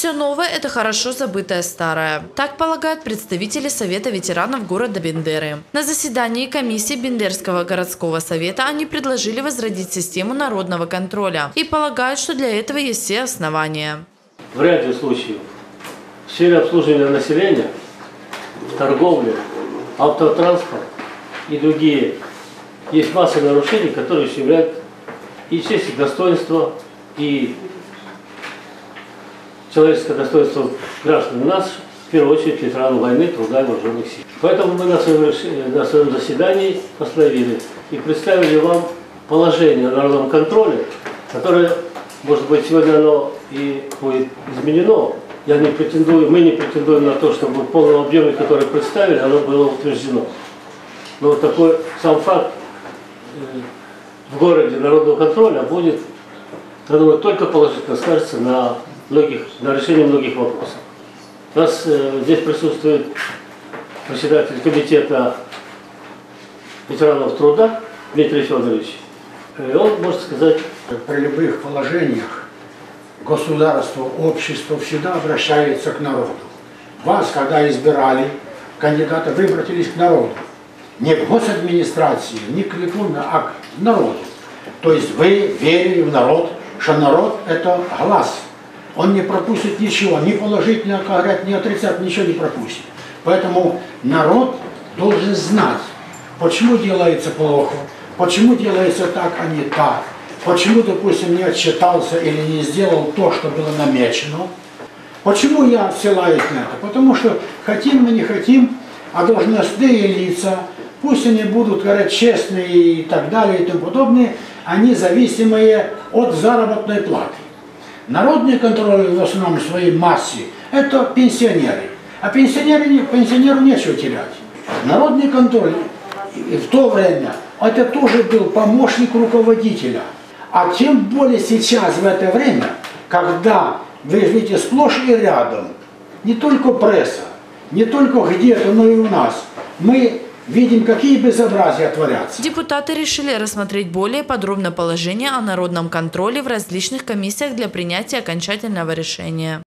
Все новое – это хорошо забытое старое. Так полагают представители Совета ветеранов города Бендеры. На заседании комиссии Бендерского городского совета они предложили возродить систему народного контроля и полагают, что для этого есть все основания. В ряде случаев в сфере обслуживания населения, торговли, автотранспорт и другие есть масса нарушений, которые ущемляют и честь, и достоинство, и человеческое достоинство граждан нас, в первую очередь ветеранов войны, труда и вооруженных сил. Поэтому мы на своем, на своем заседании постановили и представили вам положение о народном контроле, которое, может быть, сегодня оно и будет изменено. Я не претендую, мы не претендуем на то, чтобы в полном объеме, который представили, оно было утверждено. Но вот такой сам факт э, в городе народного контроля будет, я думаю, только положительно скажется на, многих, на решении многих вопросов. У нас э, здесь присутствует председатель комитета ветеранов труда Дмитрий Федорович. Э, Он может сказать, При любых положениях государство, общество всегда обращается к народу. Вас, когда избирали кандидата, вы обратились к народу. Не к госадминистрации, не к Ликуну, а к народу. То есть вы верили в народ, что народ это глаз. Он не пропустит ничего, ни положительно, как говорят, ни отрицательно, ничего не пропустит. Поэтому народ должен знать, почему делается плохо, почему делается так, а не так, почему, допустим, не отчитался или не сделал то, что было намечено. Почему я ссылаюсь на это? Потому что хотим мы, не хотим, а должностные лица, пусть они будут, говорят, честные и так далее и тому подобное, они зависимые от заработной платы. Народный контроль в основном в своей массе – это пенсионеры. А пенсионеры, не- пенсионеру нечего терять. Народный контроль в то время это тоже был помощник руководителя. А тем более сейчас, в это время, когда вы видите сплошь и рядом, не только пресса, не только где-то, но и у нас, мы видим, какие безобразия творятся. Депутаты решили рассмотреть более подробно положение о народном контроле в различных комиссиях для принятия окончательного решения.